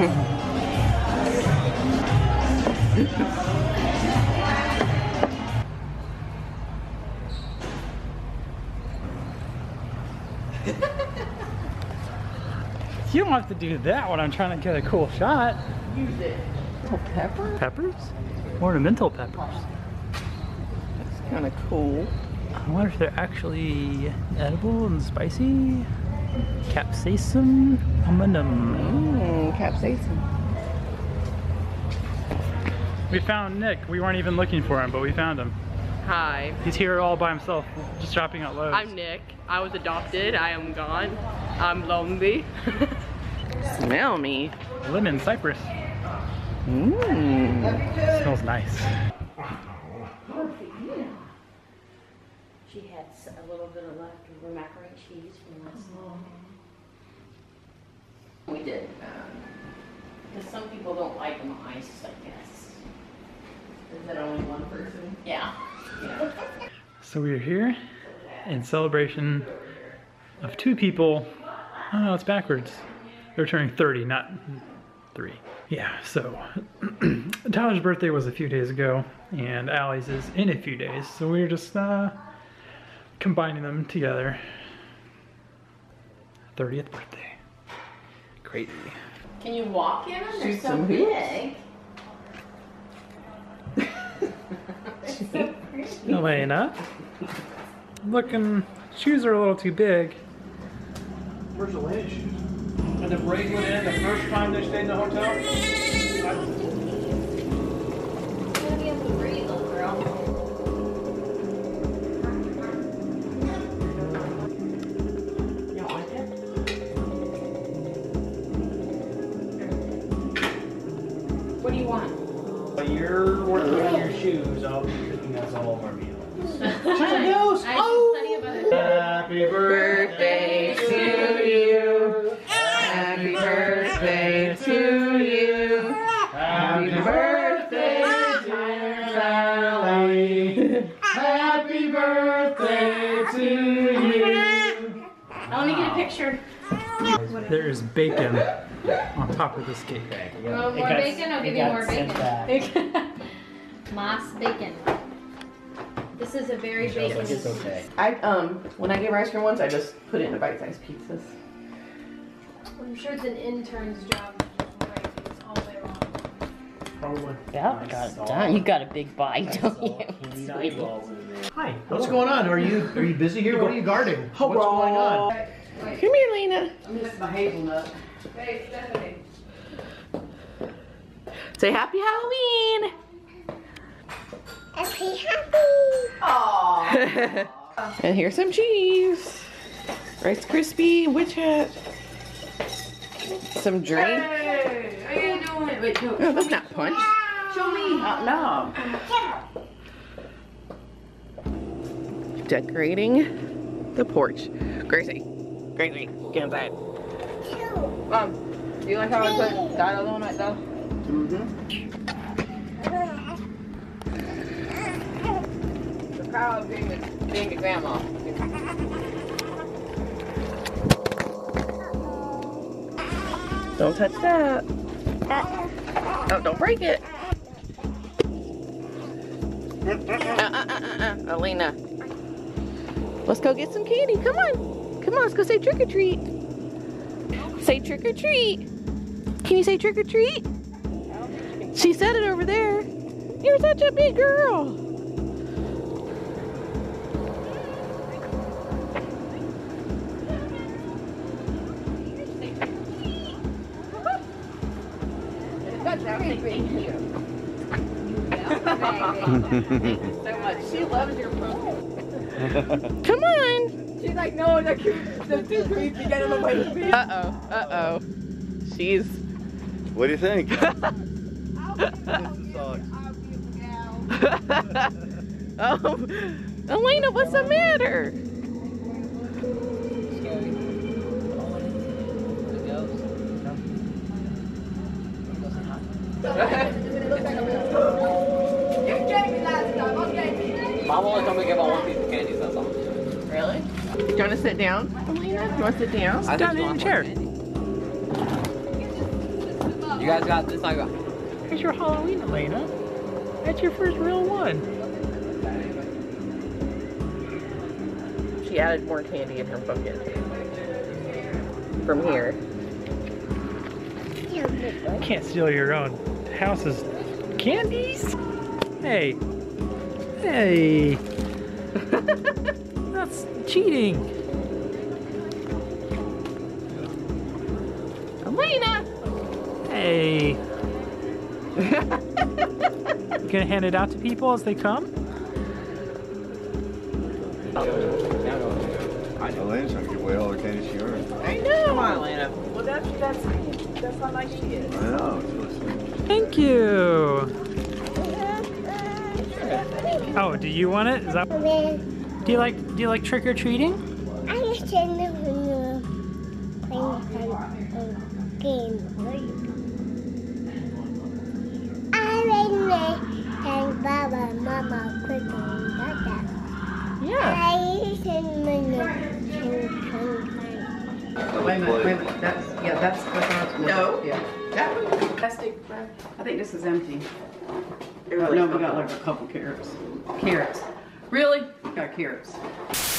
you don't have to do that when I'm trying to get a cool shot. Use it. Oh, Little pepper? Peppers? Ornamental peppers. That's kind of cool. I wonder if they're actually edible and spicy. Capsaicin aluminum. Mmm, capsaicin. We found Nick. We weren't even looking for him, but we found him. Hi, He's here all by himself, just dropping out Lowe's. I'm Nick. I was adopted. I am gone. I'm lonely. Smell me. Lemon cypress. Mmm. Smells nice. She had s- a little bit of leftover macaroni and cheese from last night. We did. Because some people don't like them iced, I guess. Is that only one person? Yeah. So we're here in celebration of two people. Oh no, it's backwards. They're turning 30, not three. Yeah, so Tyler's birthday was a few days ago, and Allie's is in a few days. So we are just uh, combining them together. 30th birthday. Crazy. Can you walk in them? They're Shoot so some hoops. big. Elena, looking, shoes are a little too big. Where's Elena's shoes? And the braid went in the first time they stayed in the hotel? While you're working on your shoes, I'll be cooking us all of our meals. China Ghost! Happy Birthday to you. Happy birthday to you. Happy birthday, dear Sally. Happy birthday to you! Let me get a picture. There is bacon on top of this cake. Well, more bacon? I'll give you more bacon. Moss bacon. This is a very bacon. It's okay. I um when I get rice cream once, I just put it in bite-sized pieces. I'm sure it's an intern's job to just write these all day long. Probably. Yeah, got it done. You got a big bite, don't you? Hi. What's going on? Are you are you busy here? What are you guarding? What's going on? Come here, Lena. I missed my hazelnut. Hey, Stephanie. Say happy Halloween. Happy, happy. Aww. and here's some cheese. Rice crispy witch hat. Some drink. Hey, how you doing? Wait, no. Oh, that's not punch. Show me. Uh, no. Decorating the porch. Gracie. Gracie, get inside. Mom, do you like how I put dino on it though? The proud of being a, being a grandma. Don't touch that. Oh, don't break it. Uh, uh, uh, uh, uh. Elena. Let's go get some candy. Come on. Come on, let's go say trick or treat. Say trick or treat. Can you say trick or treat? She said it over there. You're such a big girl. Thank you. so much. She loves your phone. Come on. She's like, no, they're, they're too creepy. Get them away from me. Uh-oh. Uh-oh. She's... What do you think? oh, Elena, what's the matter? Mom only told me to give out one piece of candy, that's all. Really? You want to sit down, Elena? You want to sit down? I Down think in she your chair. You guys got this, I got. Here's your Halloween, Elena. That's your first real one. She added more candy in her bucket. From here. You can't steal your own house's candies. Hey. Hey. That's cheating. Elena! Hey. you gonna hand it out to people as they come? Elena's gonna give away all the candy she earned. I know! Come on, Elena. Well, that's, that's, that's how nice she is. I know. It's really sweet. Thank you. Oh, do you want it? Is that? Do you like? Do you like trick or treating? I just didn't know playing game. I made and Baba, Mama, quickly, Dada. Yeah. I just didn't Wait a minute, wait a minute. That's, yeah, that's, that's ours. No. Yeah. That one, plastic. I think this is empty. Oh, no, we got like a couple carrots. Carrots. Really? Got carrots.